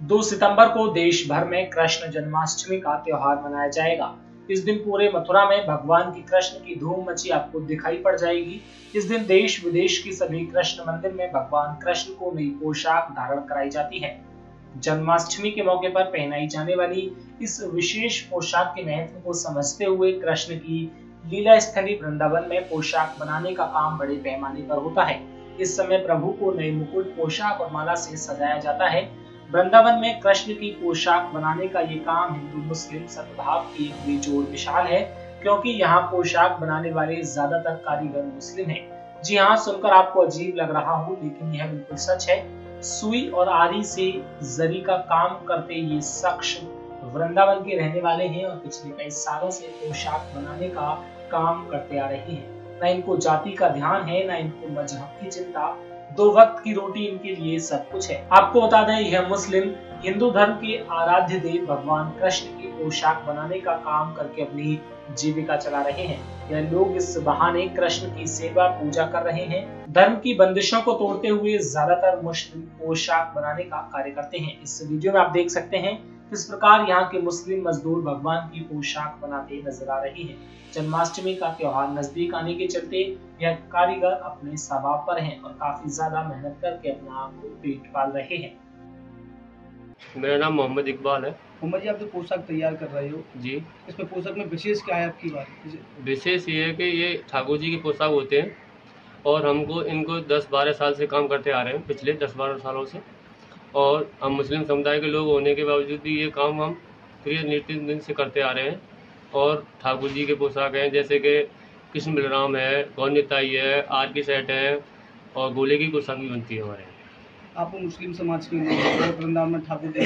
2 सितंबर को देश भर में कृष्ण जन्माष्टमी का त्योहार मनाया जाएगा। इस दिन पूरे मथुरा में भगवान की कृष्ण की धूम मची आपको दिखाई पड़ जाएगी। इस दिन देश विदेश की सभी कृष्ण मंदिर में भगवान कृष्ण को नई पोशाक धारण कराई जाती है। जन्माष्टमी के मौके पर पहनाई जाने वाली इस विशेष पोशाक के महत्व को समझते हुए कृष्ण की लीला स्थली वृंदावन में पोशाक बनाने का काम बड़े पैमाने पर होता है। इस समय प्रभु को नए मुकुट, पोशाक और माला से सजाया जाता है। वृंदावन में कृष्ण की पोशाक बनाने का ये काम हिंदू मुस्लिम सद्भाव की एक बेजोड़ विशाल है, क्योंकि यहाँ पोशाक बनाने वाले ज़्यादातर कारीगर मुस्लिम हैं। जी हाँ सुनकर आपको अजीब लग रहा हो, लेकिन यह बिल्कुल सच है। सुई और आरी से जरी का काम करते ये शख्स वृंदावन के रहने वाले हैं और पिछले कई सालों से पोशाक बनाने का काम करते आ रहे हैं। न इनको जाति का ध्यान है, न इनको मज़हब की चिंता। दो वक्त की रोटी इनके लिए सब कुछ है। आपको बता दें, यह मुस्लिम हिंदू धर्म के आराध्य देव भगवान कृष्ण की पोशाक बनाने का काम करके अपनी जीविका चला रहे हैं। यह लोग इस बहाने कृष्ण की सेवा पूजा कर रहे हैं। धर्म की बंदिशों को तोड़ते हुए ज़्यादातर मुस्लिम पोशाक बनाने का कार्य करते हैं। इस वीडियो में आप देख सकते हैं किस प्रकार यहाँ के मुस्लिम मजदूर भगवान की पोशाक बनाते नज़र आ रहे हैं। जन्माष्टमी का त्योहार नज़दीक आने के चलते यह कारीगर अपने सवाब पर हैं और काफ़ी ज़्यादा मेहनत करके अपना आप को पेट पाल रहे हैं। मेरा नाम मोहम्मद इकबाल है। मोहम्मद जी आप जो पोशाक तैयार कर रहे हो जी। इसमें पोशाक में विशेष क्या है आपकी बात? विशेष ये है कि ये ठाकुर जी के पोशाक होते हैं और हमको इनको 10-12 साल से काम करते आ रहे हैं पिछले 10-12 सालों से। और हम मुस्लिम समुदाय के लोग होने के बावजूद भी ये काम हम प्रिय नित्य दिन से करते आ रहे हैं। और ठाकुर जी के पोशाक हैं, जैसे कि कृष्ण बलराम है गौन्यताई है, आर की सेट है और गोले की पोशाक भी बनती है हमारे। आप मुस्लिम समाज के वृंदावन में ठाकुर जी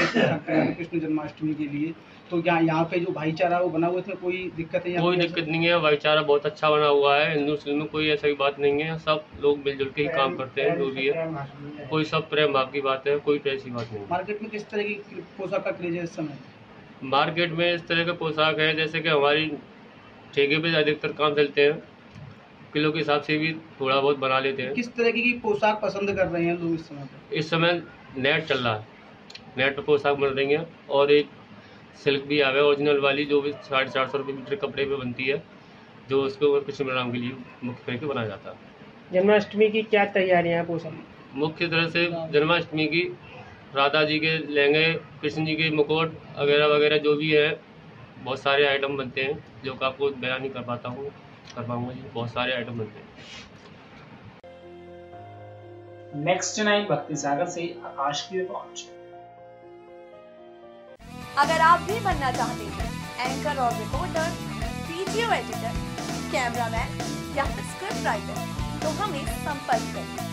कृष्ण जन्माष्टमी के लिए। तो क्या यहाँ पे जो भाईचारा वो बना हुआ इसमें कोई दिक्कत है कोई दिक्कत नहीं है भाईचारा बहुत अच्छा बना हुआ है। हिंदू मुस्लिम में कोई ऐसी बात नहीं है सब लोग मिलजुल के ही काम करते हैं जो भी है। कोई सब प्रेम भाव की बात है कोई ऐसी बात नहीं मार्केट में किस तरह की पोशाक का क्रेज है इस समय? मार्केट में इस तरह के पोशाक है जैसे कि हमारी ठेके पे अधिकतर काम चलते हैं। किलो के हिसाब से भी थोड़ा बहुत बना लेते हैं। किस तरह की पोशाक पसंद कर रहे हैं लोग इस समय इस समय नेट चल रहा है। नेट पर पोशाक बन रही है और एक सिल्क भी आवे ओरिजिनल वाली जो भी साढ़े चार सौ रुपये मीटर कपड़े पे बनती है जो उसको कृष्ण बलराम के लिए मुख्य करके बनाया जाता है। जन्माष्टमी की क्या तैयारियाँ पोशाक? मुख्य तरह से जन्माष्टमी की राधा जी के लहंगे कृष्ण जी के मुकुट वगैरह वगैरह जो भी है बहुत सारे आइटम बनते हैं जो कि आपको बयान नहीं कर पाता हूँ। कर पाऊँगा जी बहुत सारे आइटम बनते हैं। नेक्स्ट नाइन भक्ति सागर से आकाश की रिपोर्ट अगर आप भी बनना चाहते हैं एंकर और रिपोर्टर वीडियो एडिटर कैमरामैन या स्क्रिप्ट राइटर तो हमें संपर्क करें।